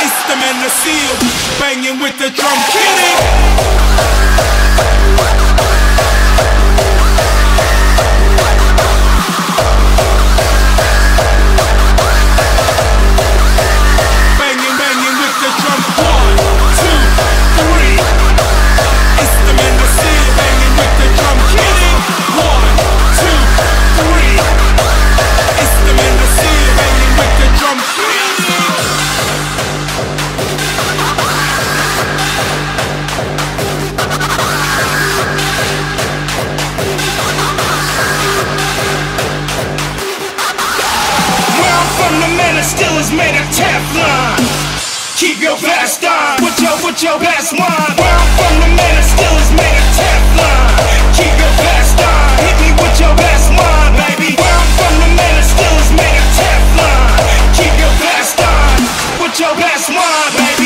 It's the men the seal, banging with the drum kitty. Your from, the man still is made. Keep your hit me with your best wine, baby. From, the man still is made. Keep your your best baby.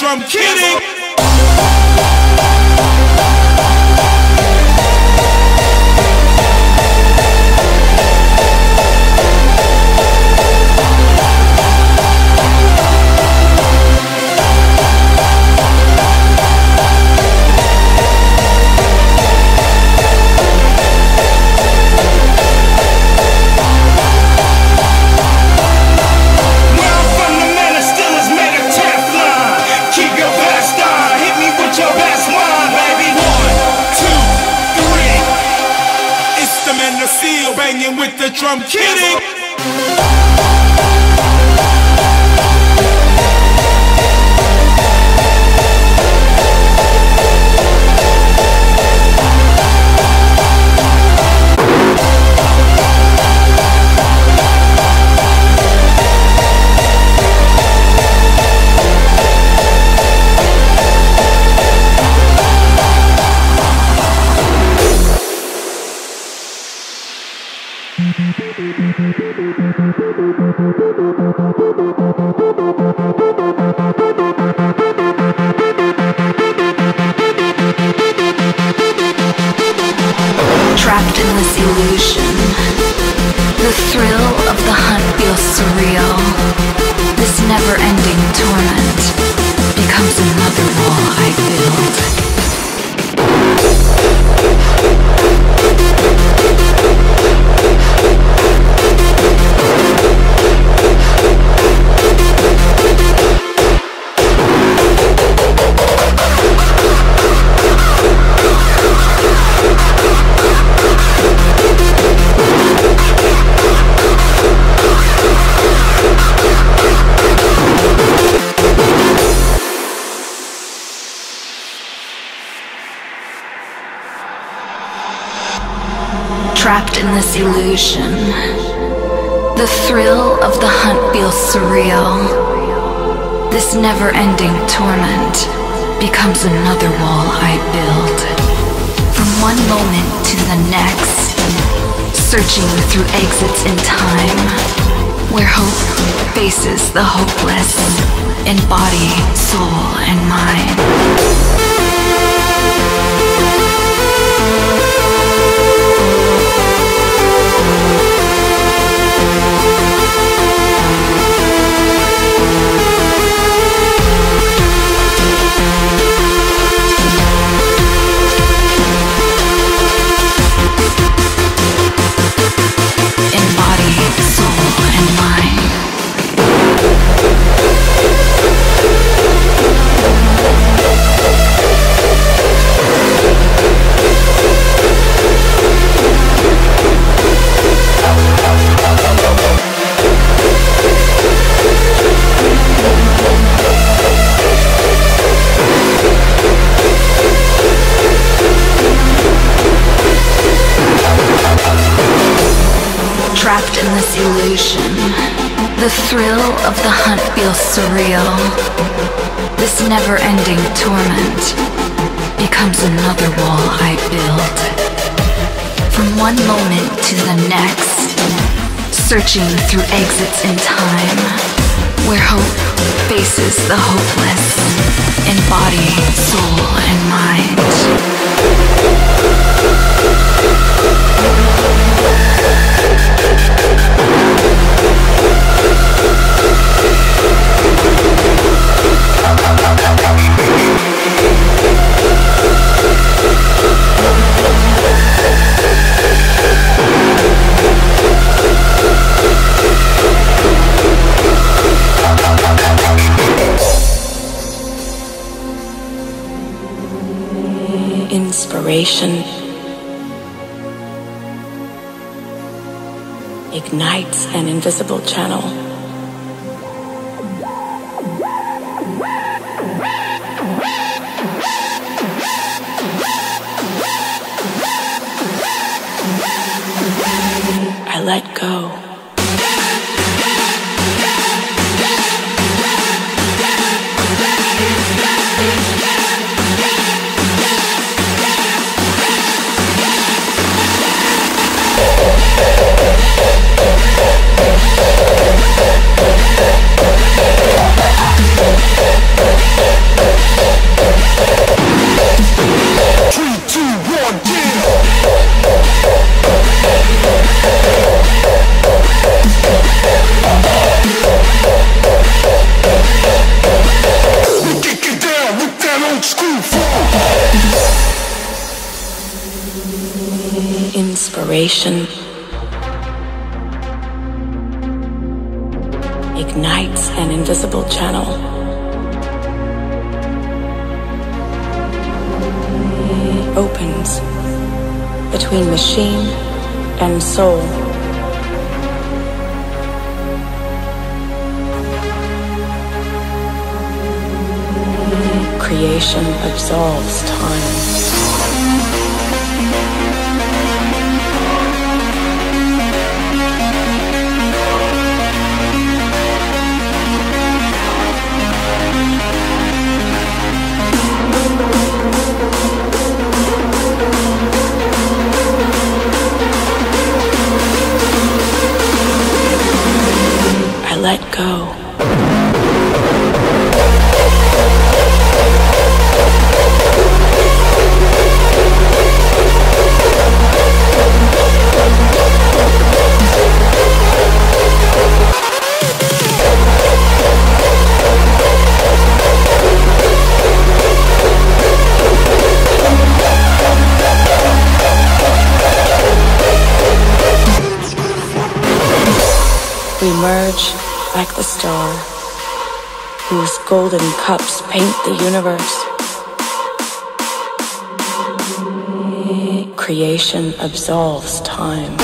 Drum kitty. Thank you. Illusion, the thrill of the hunt feels surreal. This never ending torment becomes another wall I build. From one moment to the next, searching through exits in time, where hope faces the hopeless in body, soul, and mind. Soul, illusion, the thrill of the hunt feels surreal. This never ending torment becomes another wall I build. From one moment to the next, searching through exits in time, where hope faces the hopeless in body, soul, and Inspiration ignites an invisible channel. I let go. Inspiration ignites an invisible channel. Opens between machine and soul. Creation absolves time. Whose golden cups paint the universe. Creation absolves time.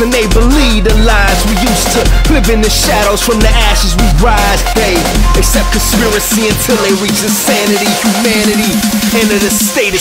And they believe the lies we used to live in the shadows from the ashes we rise they accept conspiracy until they reach insanity humanity enter the state of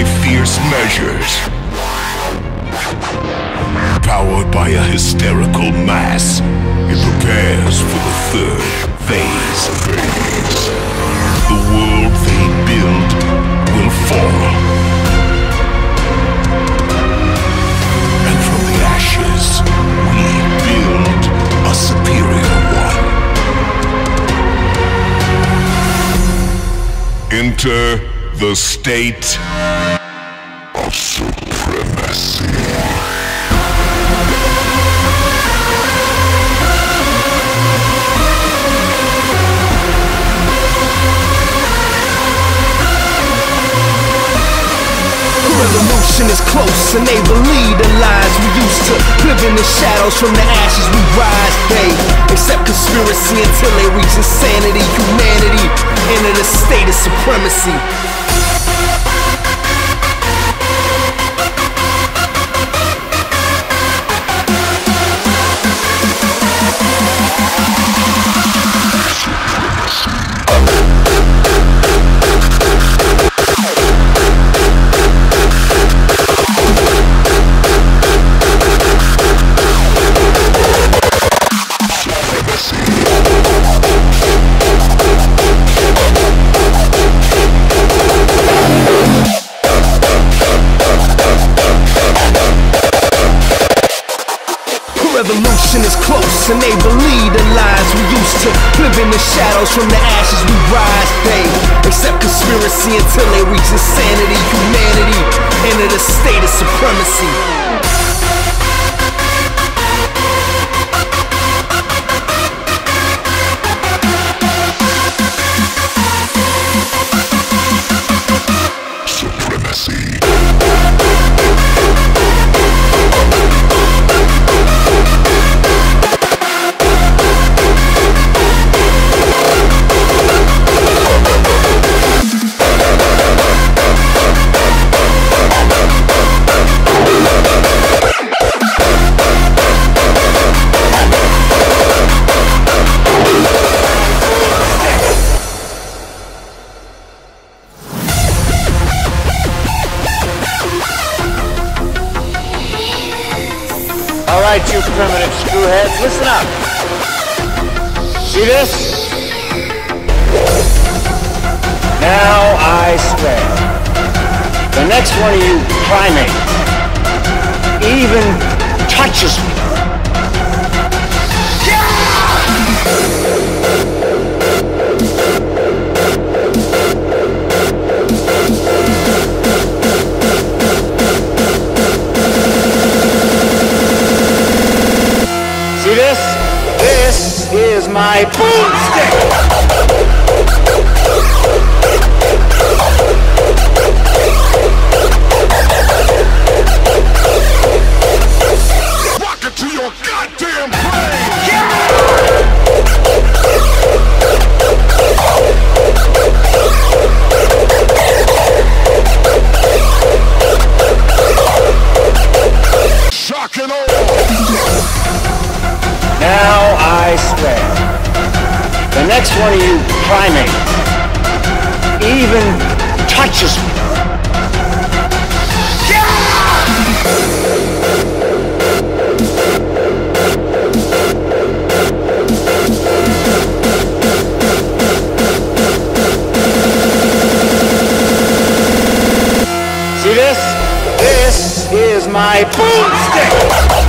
by fierce measures. Powered by a hysterical mass, it prepares for the third phase. The world they build will fall. And from the ashes, we build a superior one. Enter the state of supremacy. The revolution is close and they believe the lies we used to. Live in the shadows from the ashes we rise they accept conspiracy until they reach insanity humanity enter the state of supremacy Revolution is close and they believe the lies we used to live in the shadows from the ashes we rise they accept conspiracy until they reach insanity humanity enter the state of supremacy Supremacy. Primitive screwheads, listen up. See this? Now I swear, the next one of you primates even touches me. Is my boomstick. Swear, the next one of you primates even touches me. See this? This is my boomstick.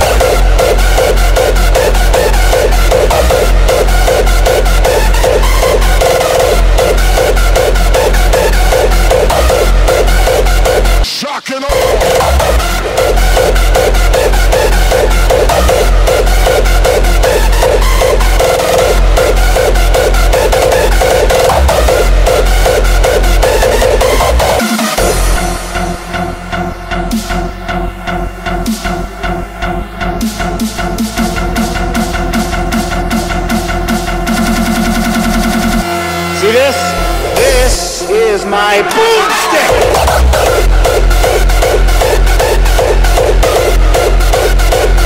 Is my boomstick.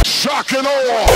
Shock and awe!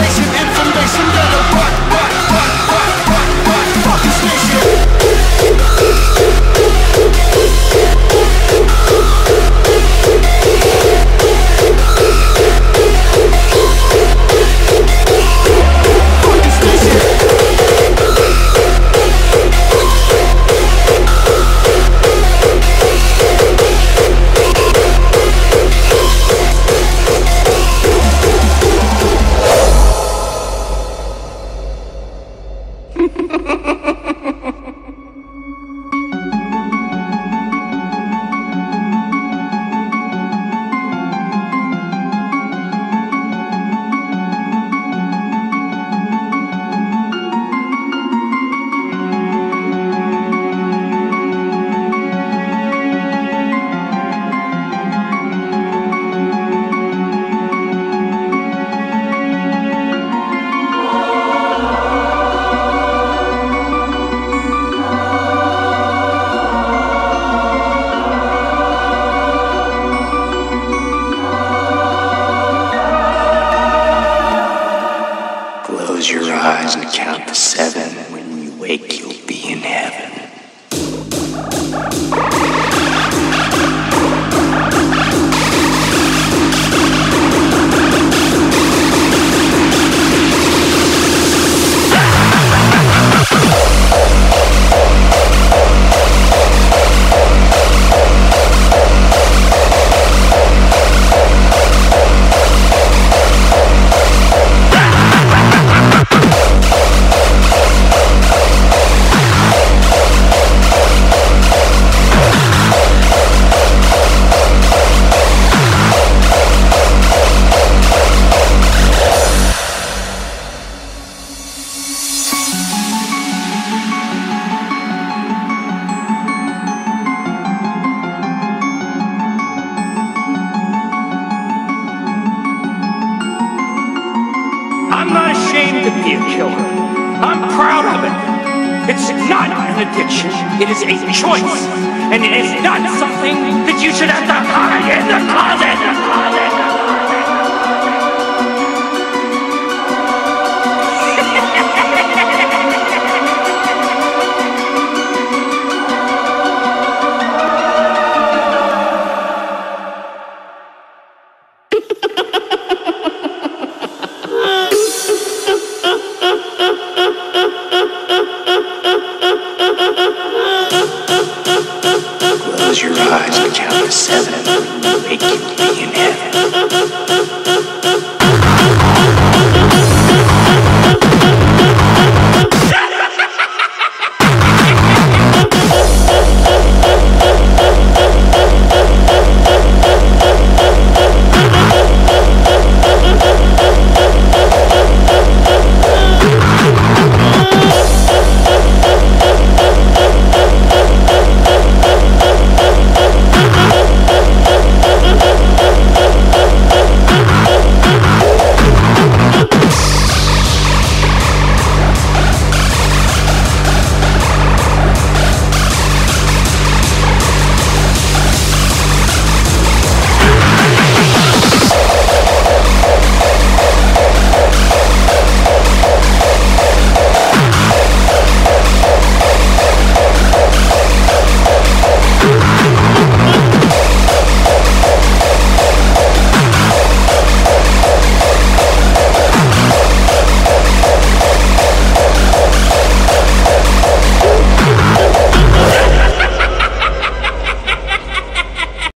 They you addiction, it is a choice. And it is not something that you should have to hide in the closet.